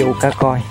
vô cá coi.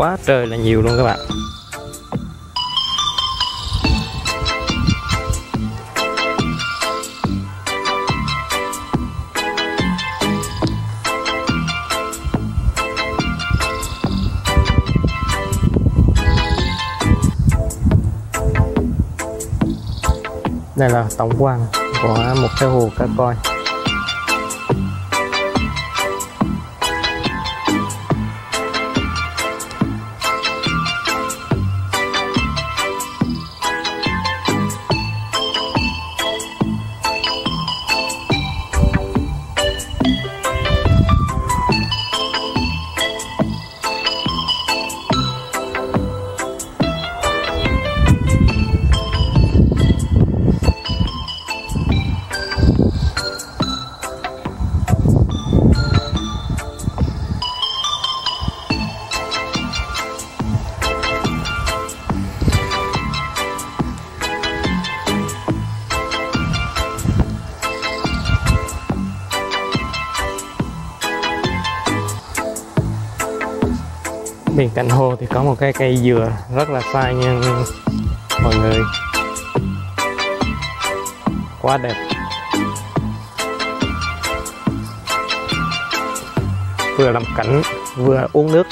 Quá trời là nhiều luôn các bạn. Đây là tổng quan của một cái hồ cá coi. Bên cạnh hồ thì có một cái cây dừa rất là sai nha mọi người. Quá đẹp. Vừa làm cảnh, vừa uống nước.